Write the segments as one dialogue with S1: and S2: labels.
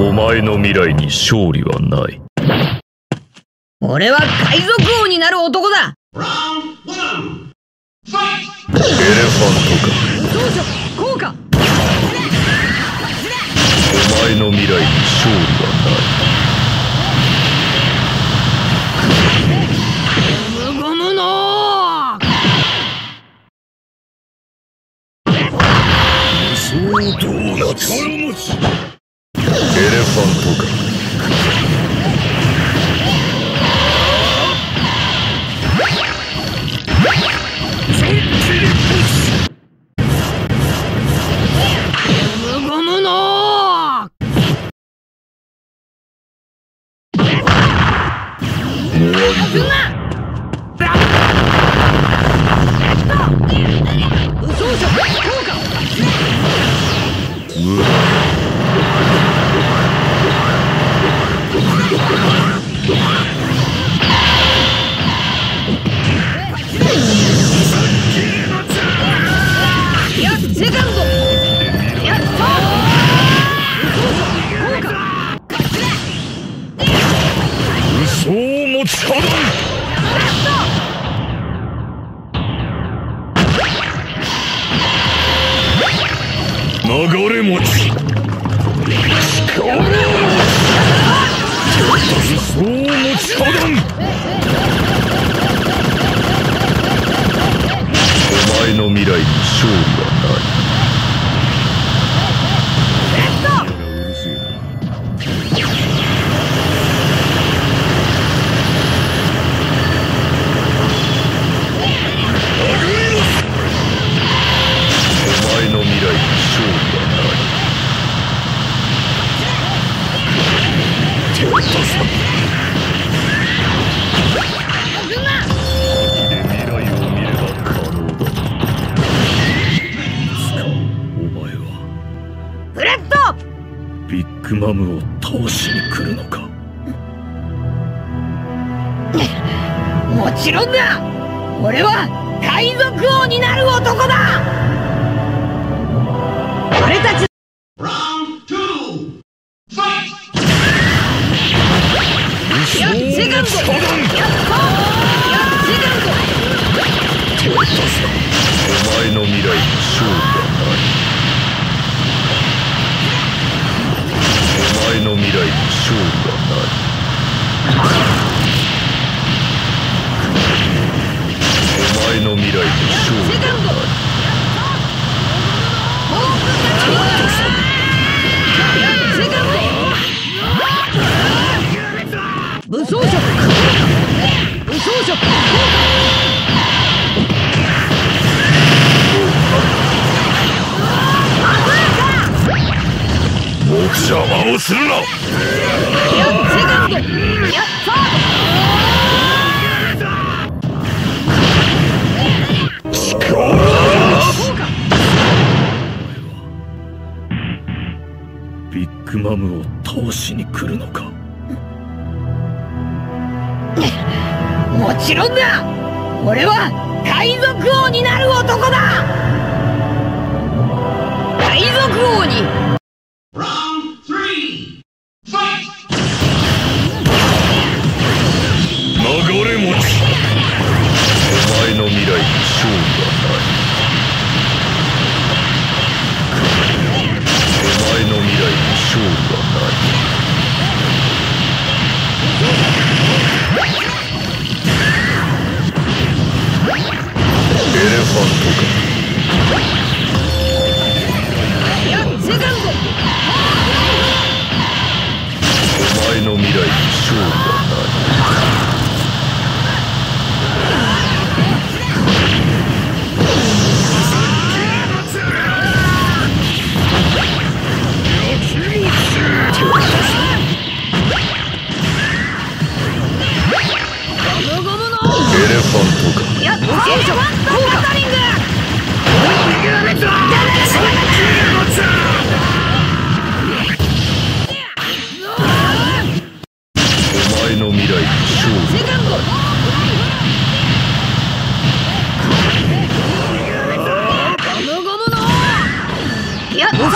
S1: お前の未来に勝利はない。
S2: 俺は海賊王になる男だ。
S1: エレファントか。お前の未来に勝利はない。
S2: 無ゴムの。
S1: そうドーナツエレファント流れ持ち力を嘘を持ちはらんお前の未来に勝利はない。ビッグマムを倒しに来るのか？
S2: もちろんだ！俺は海賊王になる男だ！俺たち
S1: お前の未来に勝負はない。するな。い
S2: やセカンドやった
S1: ビッグマムを倒しに来るのか
S2: もちろんだ俺は海賊王になる男だ海賊王に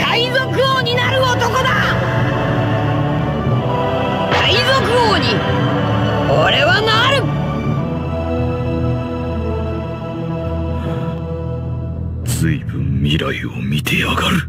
S2: 海賊王になる男だ。海賊王に俺はなる。
S1: ずいぶん未来を見てやがる。